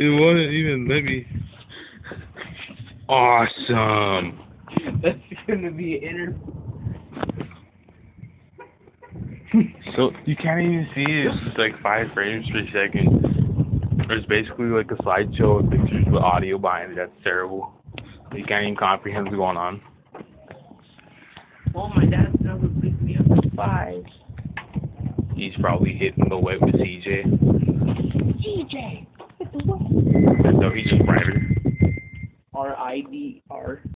it won't even let me. Awesome. That's gonna be inter. So you can't even see it. It's just like five frames per second. It's basically like a slideshow of pictures with audio behind it. That's terrible. You can't even comprehend what's going on. Oh, my dad's gonna pick me up at five. He's probably hitting the web with CJ. CJ. So he's just brighter. R I D R.